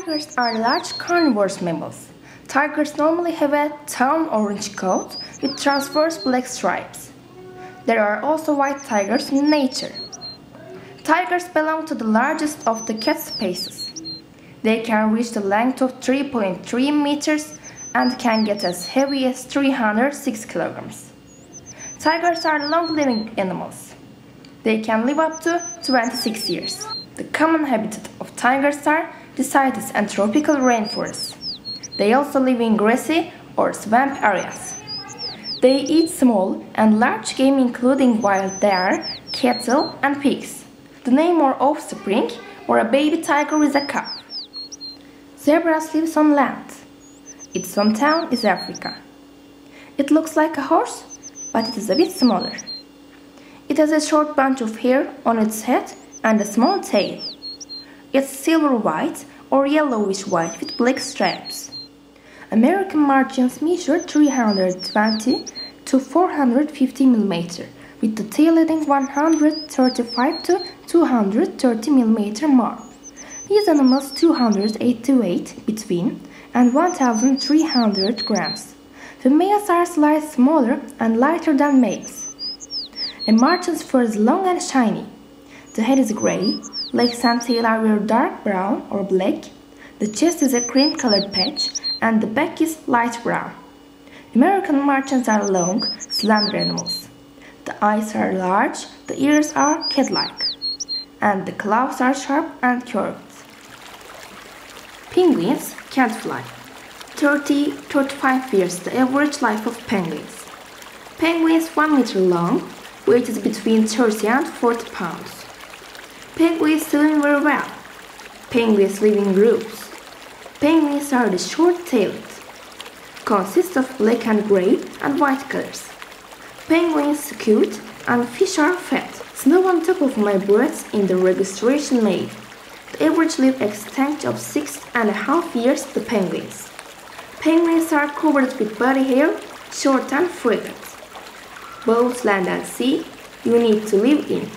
Tigers are large carnivorous mammals. Tigers normally have a tan orange coat with transverse black stripes. There are also white tigers in nature. Tigers belong to the largest of the cat species. They can reach the length of 3.3 meters and can get as heavy as 306 kilograms. Tigers are long-living animals. They can live up to 26 years. The common habitat of tigers are deciduous and tropical rainforests. They also live in grassy or swamp areas. They eat small and large game including wild deer, cattle and pigs. The name or offspring or a baby tiger is a cub. Zebras live on land. Its hometown is Africa. It looks like a horse, but it is a bit smaller. It has a short bunch of hair on its head and a small tail. It's silver white or yellowish white with black stripes. American martens measure 320 to 450 mm, with the tail adding 135 to 230 mm mark. These animals 288 between and 1300 grams. The males are slightly smaller and lighter than males. A marten's fur is long and shiny. The head is gray, legs and tail are dark brown or black, the chest is a cream-colored patch and the back is light brown. American martens are long, slender animals. The eyes are large, the ears are cat-like, and the claws are sharp and curved. Penguins can't fly. 30-35 years the average life of penguins. Penguins 1 meter long, weight is between 30 and 40 pounds. Penguins swim very well. Penguins live in groups. Penguins are the short-tailed. Consist of black and gray and white colors. Penguins cute and fish are fat. Snow on top of my birds in the registration made. The average live extent of six and a half years the penguins. Penguins are covered with body hair, short and frequent. Both land and sea, you need to live in.